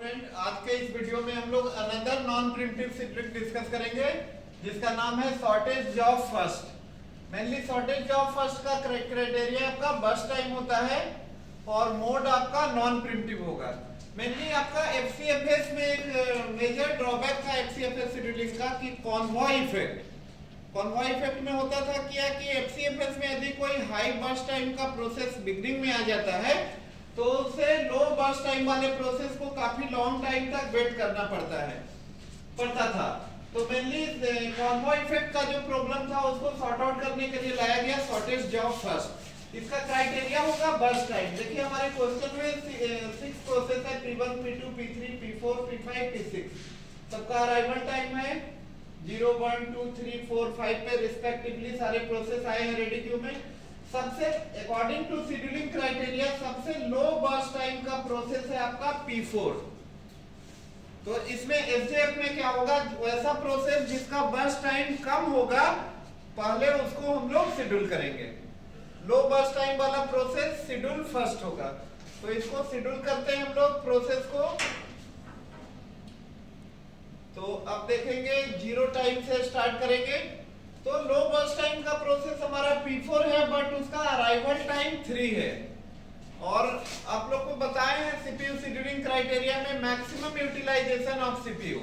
Friend आज के इस वीडियो में हम लोग अनदर नॉन प्रिमिटिव सिट्रिक डिस्कस करेंगे, जिसका नाम है shortest job first mainly shortest job first का क्राइटेरिया आपका बस टाइम होता है और मोड आपका नॉन प्रिमिटिव होगा. मेनली आपका एफसीएफएस में एक मेजर ड्रॉबैक था एफसीएफएस शेड्यूलिंग का कि कॉन्वॉय इफ़ेक्ट कॉन्वॉय इफ़ेक्ट में होता था क्या कि एफसीएफएस में यदि कोई हाई बस टाइम का प्रोसेस बिगनिंग में आ जाता है तो उसे लो बर्स्ट टाइम वाले प्रोसेस को काफ़ी लॉन्ग टाइम तक वेट करना पड़ता है। पड़ता था। तो मेनली कॉन्वॉय इफ़ेक्ट का जो प्रॉब्लम था, उसको सॉर्ट आउट करने के लिए लाया गया शॉर्टेज जॉब फ़र्स्ट इसका क्राइटेरिया होगा बर्स्ट टाइम देखिए, हमारे क्वेश्चन में सिक्स प्रोसेस है P1 P2 P3 P4 P5 P6 सबका अराइवल टाइम है zero one two three four five पे रिस्पेक्टिवली सारे प्रोसेस आए हैं रेडी क्यू में। सबसे according to scheduling criteria low burst time का प्रोसेस है आपका P4 तो इसमें एसजेएफ में क्या होगा? वैसा प्रोसेस जिसका बर्स्ट टाइम कम होगा, पहले उसको हम लोग शेड्यूल करेंगे. लो बर्स्ट टाइम वाला प्रोसेस शेड्यूल फ़र्स्ट होगा. तो इसको शेड्यूल करते हैं हम लोग प्रोसेस को. तो अब देखेंगे ज़ीरो टाइम से स्टार्ट करेंगे. तो लो बस टाइम का प्रोसेस हमारा P4 है बट उसका अराइवल टाइम थ्री है. और आप लोग को बताए हैं सीपीयू शेड्यूलिंग क्राइटेरिया में मैक्सिमम यूटिलाइजेशन ऑफ़ सीपीयू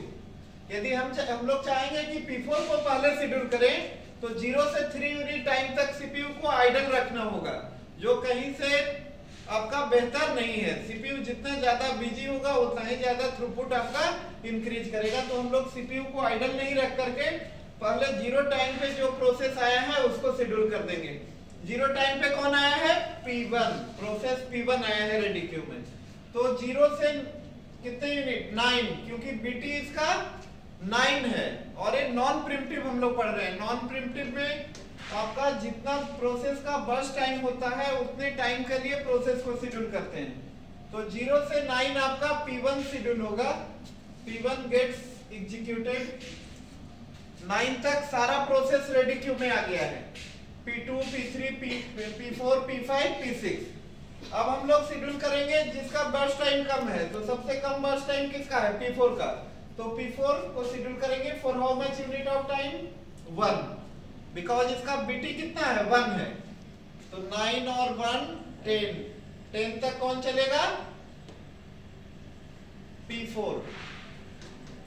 यदि हम हम लोग चाहेंगे कि P4 को पहले शेड्यूल करें तो ज़ीरो से थ्री यूनिट टाइम तक सीपीयू को आइडल रखना होगा, जो कहीं से आपका बेहतर नहीं है। सीपीयू जितना ज़्यादा बिज़ी होगा, उतना ही ज़्यादा थ्रूपुट आपका इंक्रीज करेगा। तो हम लोग सीपीयू को आइडल नहीं रख करके, पहले ज़ीरो टाइम पे जो प्रोसेस आया है, उसको शेड्यूल कर देंगे। ज़ीरो टाइम पे कौन आया है? P1 प्रोसेस P1 आया है रेडी क्यू में। तो ज़ीरो से कितने यूनिट नाइन क्योंकि बीटी इसका नाइन है। और ये नॉन प्रिमिटिव हम लोग पढ़ रहे हैं। नॉन प्रिमिटिव में आपका जितना प्रोसेस का बस टाइम होता है, उतने टाइम के लिए प्रोसेस को शेड्यूल करते हैं। तो ज़ीरो से नाइन आपका P1 शेड्यूल होगा। P1 गेट्स एग्जीक्यूटेड नाइन तक सारा प्रोसेस रेडी क्यू में आ गया है। P2, P3, P, P4, P5, P6 अब हम लोग शेड्यूल करेंगे जिसका बर्स्ट टाइम कम है। तो सबसे कम बर्स्ट टाइम किसका है? P4 का। तो P4 को शेड्यूल करेंगे for how much unit of time one because इसका BT कितना है? वन है। तो नाइन और वन टेन टेन तक कौन चलेगा? P4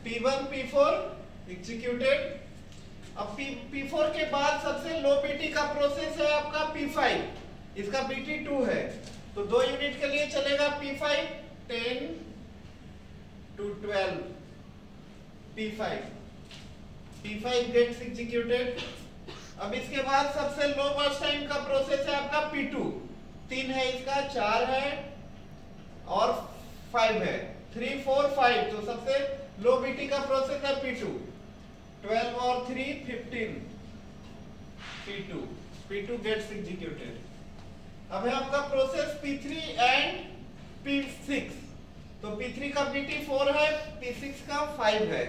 P1 P4 एग्जीक्यूटेड अब P, P4 के बाद सबसे लो बीटी का प्रोसेस है आपका P5 इसका बीटी 2 है। तो दो यूनिट के लिए चलेगा P5 10 to 12 P5 P5 gets executed अब इसके बाद सबसे लो बर्स्ट टाइम का प्रोसेस है आपका P2 तीन है इसका चार है और फाइव है। थ्री फोर फाइव तो सबसे लो बीटी का प्रोसेस है P2 12 और 3 15 P2 P2 gets executed अब है आपका प्रोसेस P3 एंड P6 तो P3 का BT 4 है P6 का 5 है।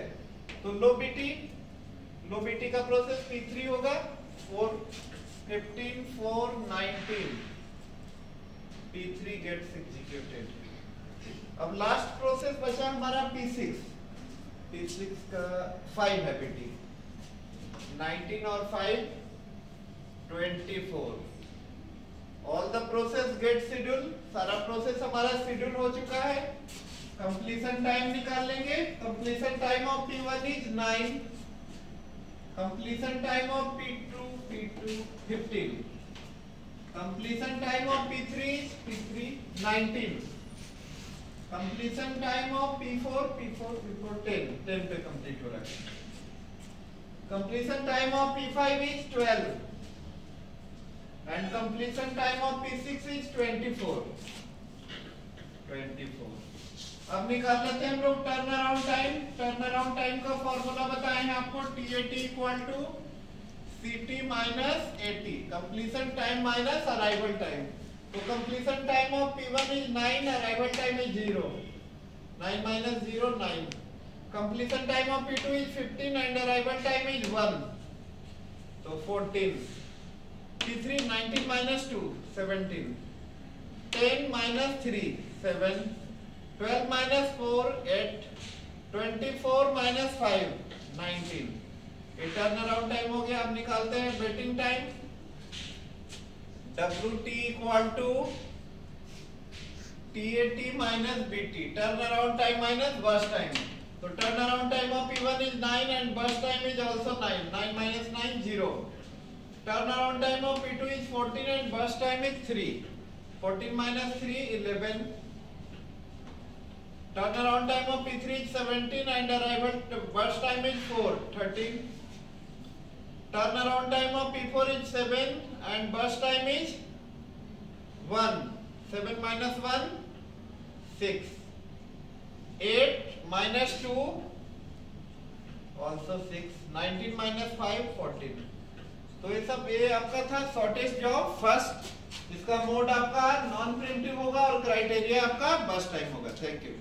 तो लो BT लो BT का प्रोसेस P3 होगा। 4 15 4 19 P3 gets executed अब लास्ट प्रोसेस बचा हमारा P6 P6 का 5 है बेटी। 19 और 5 24 all the process get schedule सारा प्रोसेस हमारा शेड्यूल हो चुका है। कंप्लीशन टाइम निकाल लेंगे। Completion time of P1 is 9 completion time of P2 P2 15 completion time of P3 is P3 19 completion time of P4 P4 P4 10 10 पे complete हो रहा है. Completion time of P5 is 12 and completion time of P6 is 24 24 अब निकाल लेते हैं हम लोग turn around time turn around time का फॉर्मूला बताए हैं आपको TAT equal to CT minus AT completion time minus arrival time तो completion time of P1 is 9, arrival time is 0. 9 minus 0, 9. Completion time of P2 is 15 and arrival time is 1. So 14. P3 19 minus 2, 17. 10 minus 3, 7. 12 minus 4 8 24 minus 5 19 ये turn around time हो गया अब निकालते हैं waiting time W T equal to T A T minus B T turn around time minus burst time तो turn around time of P1 is 9 and burst time is also 9 9 minus 9 0 turn around time of P2 is 14 and burst time is 3 14 minus 3 11 turnaround time of P3 is 17 and arrival burst time is 4 13 turnaround time of P4 is 7 and burst time is 1 7 minus 1 6 8 minus 2 also 6 19 minus 5 14 तो ये सब, ये आपका था shortest job first इसका mode आपका non primitive होगा और क्राइटेरिया आपका बस टाइम होगा. Thank you